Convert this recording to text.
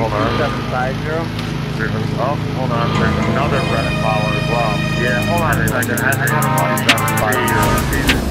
hold on. Oh, hold on, there's another Reddit follower as well. Yeah, hold on a second. I think I'm